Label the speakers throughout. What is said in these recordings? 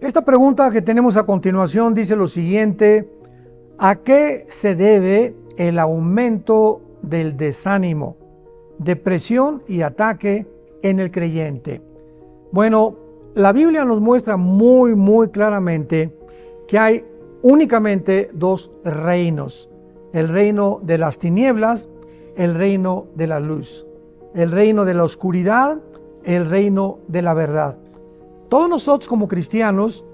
Speaker 1: Esta pregunta que tenemos a continuación dice lo siguiente, ¿a qué se debe el aumento del desánimo, depresión y ataque en el creyente? Bueno, la Biblia nos muestra muy, muy claramente que hay únicamente dos reinos, el reino de las tinieblas, el reino de la luz, el reino de la oscuridad, el reino de la verdad. Todos nosotros como cristianos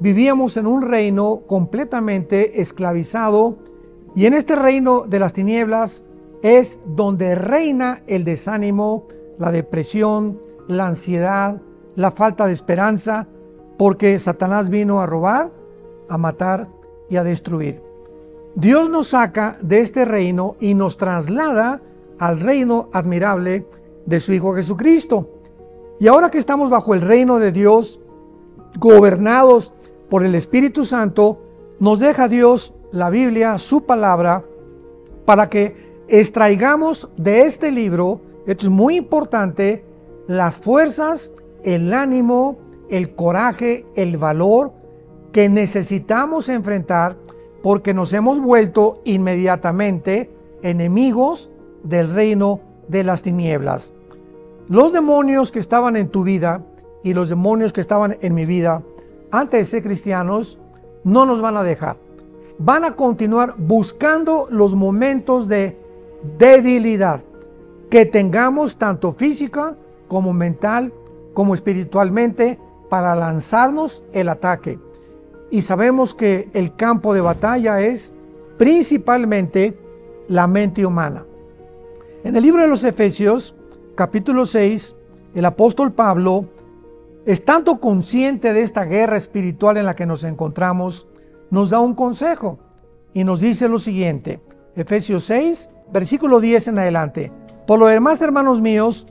Speaker 1: vivíamos en un reino completamente esclavizado y en este reino de las tinieblas es donde reina el desánimo, la depresión, la ansiedad, la falta de esperanza, porque Satanás vino a robar, a matar y a destruir. Dios nos saca de este reino y nos traslada al reino admirable de su Hijo Jesucristo. Y ahora que estamos bajo el reino de Dios, gobernados por el Espíritu Santo, nos deja Dios la Biblia, su palabra, para que extraigamos de este libro, esto es muy importante, las fuerzas, el ánimo, el coraje, el valor que necesitamos enfrentar porque nos hemos vuelto inmediatamente enemigos del reino de las tinieblas. Los demonios que estaban en tu vida y los demonios que estaban en mi vida antes de ser cristianos no nos van a dejar. Van a continuar buscando los momentos de debilidad que tengamos tanto física como mental como espiritualmente para lanzarnos el ataque. Y sabemos que el campo de batalla es principalmente la mente humana. En el libro de los Efesios, capítulo 6, el apóstol Pablo, estando consciente de esta guerra espiritual en la que nos encontramos, nos da un consejo y nos dice lo siguiente, Efesios 6, versículo 10 en adelante. Por lo demás, hermanos míos,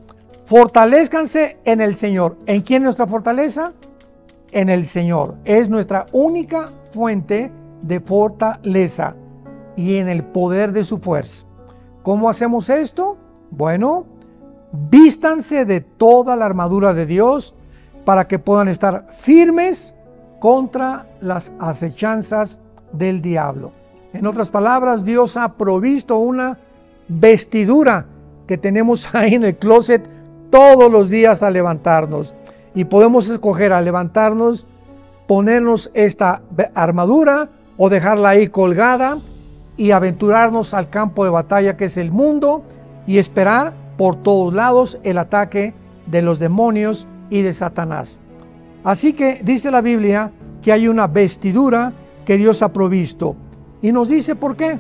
Speaker 1: fortalezcanse en el Señor. ¿En quién es nuestra fortaleza? en el Señor. Es nuestra única fuente de fortaleza y en el poder de su fuerza. ¿Cómo hacemos esto? Bueno, vístanse de toda la armadura de Dios para que puedan estar firmes contra las acechanzas del diablo. En otras palabras, Dios ha provisto una vestidura que tenemos ahí en el closet todos los días a levantarnos y podemos escoger a levantarnos, ponernos esta armadura o dejarla ahí colgada y aventurarnos al campo de batalla que es el mundo y esperar por todos lados el ataque de los demonios y de Satanás. Así que dice la Biblia que hay una vestidura que Dios ha provisto. Y nos dice por qué.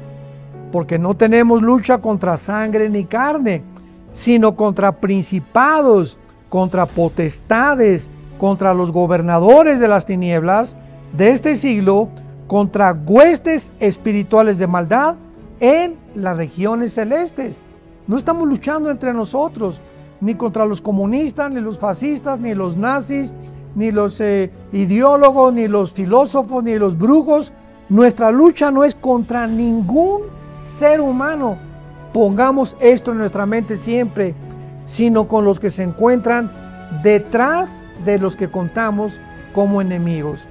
Speaker 1: Porque no tenemos lucha contra sangre ni carne, sino contra principados, contra potestades, contra los gobernadores de las tinieblas de este siglo, contra huestes espirituales de maldad en las regiones celestes. No estamos luchando entre nosotros, ni contra los comunistas, ni los fascistas, ni los nazis, ni los eh, ideólogos, ni los filósofos, ni los brujos. Nuestra lucha no es contra ningún ser humano. Pongamos esto en nuestra mente siempre sino con los que se encuentran detrás de los que contamos como enemigos.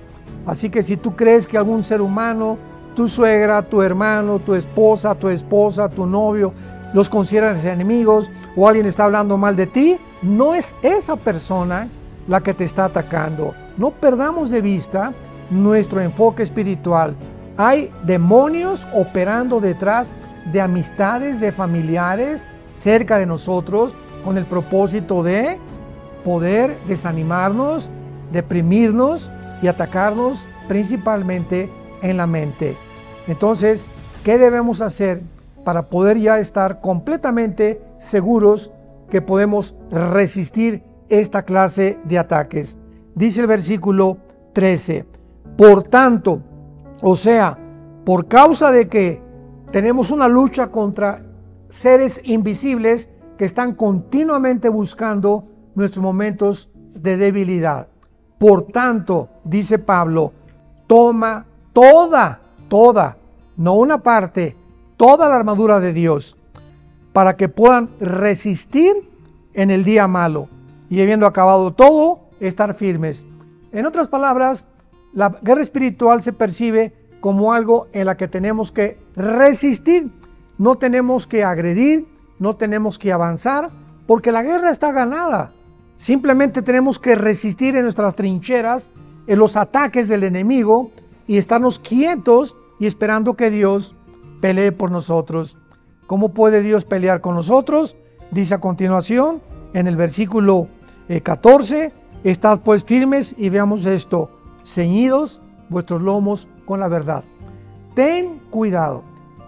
Speaker 1: Así que si tú crees que algún ser humano, tu suegra, tu hermano, tu esposa, tu esposa, tu novio, los consideras enemigos o alguien está hablando mal de ti, no es esa persona la que te está atacando. No perdamos de vista nuestro enfoque espiritual. Hay demonios operando detrás de amistades, de familiares cerca de nosotros con el propósito de poder desanimarnos, deprimirnos y atacarnos principalmente en la mente. Entonces, ¿qué debemos hacer para poder ya estar completamente seguros que podemos resistir esta clase de ataques? Dice el versículo 13, por tanto, o sea, por causa de que tenemos una lucha contra seres invisibles, que están continuamente buscando nuestros momentos de debilidad. Por tanto, dice Pablo, toma toda, toda, no una parte, toda la armadura de Dios, para que puedan resistir en el día malo y habiendo acabado todo, estar firmes. En otras palabras, la guerra espiritual se percibe como algo en la que tenemos que resistir, no tenemos que agredir, no tenemos que avanzar, porque la guerra está ganada. Simplemente tenemos que resistir en nuestras trincheras, en los ataques del enemigo y estarnos quietos y esperando que Dios pelee por nosotros. ¿Cómo puede Dios pelear con nosotros? Dice a continuación en el versículo 14, eh, estad pues firmes y veamos esto, ceñidos vuestros lomos con la verdad. Ten cuidado,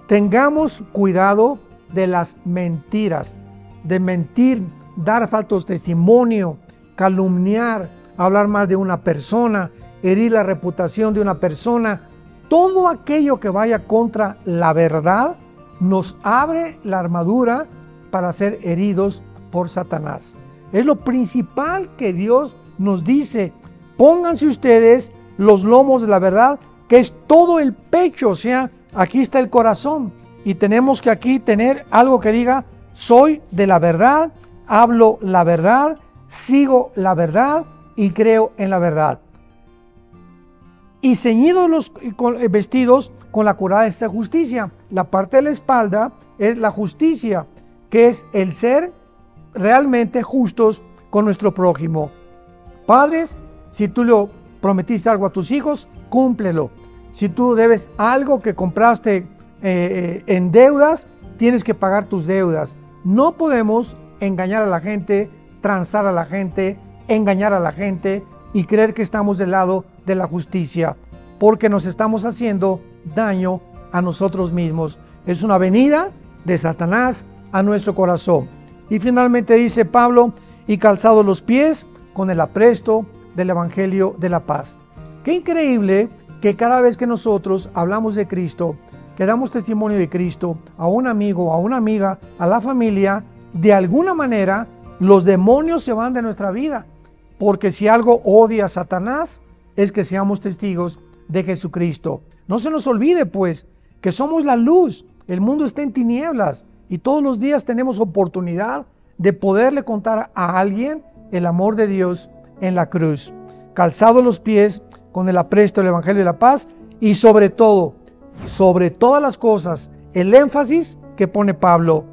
Speaker 1: tengamos cuidado de las mentiras, de mentir, dar faltos testimonio, calumniar, hablar mal de una persona, herir la reputación de una persona, todo aquello que vaya contra la verdad nos abre la armadura para ser heridos por Satanás. Es lo principal que Dios nos dice. Pónganse ustedes los lomos de la verdad, que es todo el pecho, o sea, aquí está el corazón. Y tenemos que aquí tener algo que diga, soy de la verdad, hablo la verdad, sigo la verdad y creo en la verdad. Y ceñidos los eh, vestidos con la curada de esta justicia. La parte de la espalda es la justicia, que es el ser realmente justos con nuestro prójimo. Padres, si tú le prometiste algo a tus hijos, cúmplelo. Si tú debes algo que compraste eh, eh, en deudas, tienes que pagar tus deudas. No podemos engañar a la gente, transar a la gente, engañar a la gente y creer que estamos del lado de la justicia, porque nos estamos haciendo daño a nosotros mismos. Es una venida de Satanás a nuestro corazón. Y finalmente dice Pablo, y calzado los pies con el apresto del Evangelio de la paz. Qué increíble que cada vez que nosotros hablamos de Cristo, que damos testimonio de Cristo a un amigo, a una amiga, a la familia, de alguna manera los demonios se van de nuestra vida. Porque si algo odia a Satanás es que seamos testigos de Jesucristo. No se nos olvide pues que somos la luz. El mundo está en tinieblas y todos los días tenemos oportunidad de poderle contar a alguien el amor de Dios en la cruz. Calzado los pies con el apresto del Evangelio de la paz y sobre todo, sobre todas las cosas, el énfasis que pone Pablo,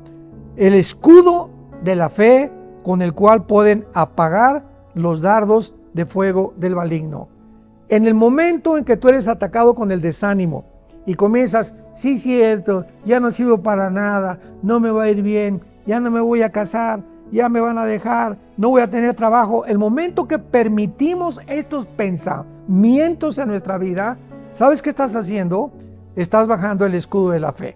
Speaker 1: el escudo de la fe con el cual pueden apagar los dardos de fuego del maligno. En el momento en que tú eres atacado con el desánimo y comienzas, sí cierto, ya no sirvo para nada, no me va a ir bien, ya no me voy a casar, ya me van a dejar, no voy a tener trabajo. El momento que permitimos estos pensamientos en nuestra vida, ¿sabes qué estás haciendo? Estás bajando el escudo de la fe.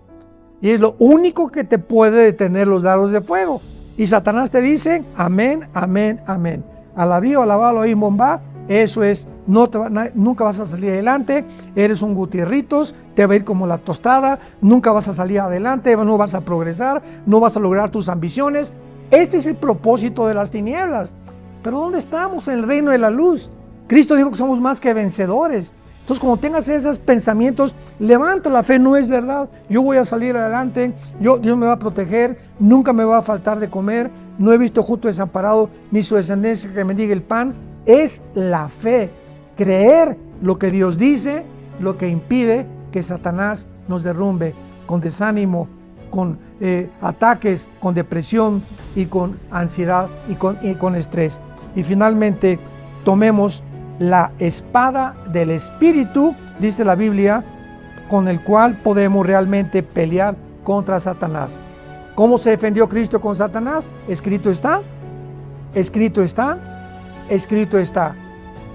Speaker 1: Y es lo único que te puede detener los dados de fuego. Y Satanás te dice, amén, amén, amén. Alabío, alabalo, y bomba. Eso es, no te nunca vas a salir adelante, eres un gutierritos, te va a ir como la tostada, nunca vas a salir adelante, no vas a progresar, no vas a lograr tus ambiciones. Este es el propósito de las tinieblas. Pero ¿dónde estamos? En el reino de la luz. Cristo dijo que somos más que vencedores. Entonces, cuando tengas esos pensamientos, levanta la fe, no es verdad. Yo voy a salir adelante, yo, Dios me va a proteger, nunca me va a faltar de comer, no he visto justo desamparado ni su descendencia que me diga el pan. Es la fe, creer lo que Dios dice, lo que impide que Satanás nos derrumbe con desánimo, con eh, ataques, con depresión y con ansiedad y con, y con estrés. Y finalmente, tomemos la espada del Espíritu, dice la Biblia, con el cual podemos realmente pelear contra Satanás. ¿Cómo se defendió Cristo con Satanás? Escrito está, escrito está, escrito está.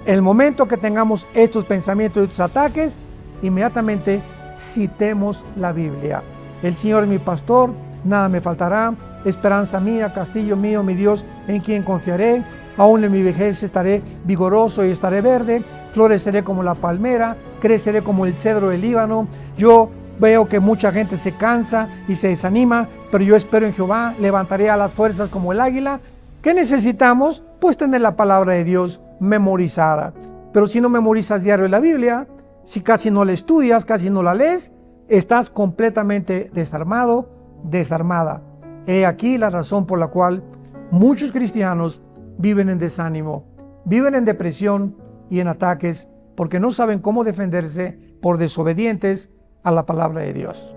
Speaker 1: El momento que tengamos estos pensamientos y estos ataques, inmediatamente citemos la Biblia. El Señor es mi pastor, nada me faltará. Esperanza mía, castillo mío, mi Dios, en quien confiaré. Aún en mi vejez estaré vigoroso y estaré verde, floreceré como la palmera, creceré como el cedro del Líbano. Yo veo que mucha gente se cansa y se desanima, pero yo espero en Jehová, levantaré a las fuerzas como el águila. ¿Qué necesitamos? Pues tener la palabra de Dios memorizada. Pero si no memorizas diario la Biblia, si casi no la estudias, casi no la lees, estás completamente desarmado, desarmada. He aquí la razón por la cual muchos cristianos viven en desánimo, viven en depresión y en ataques porque no saben cómo defenderse por desobedientes a la palabra de Dios.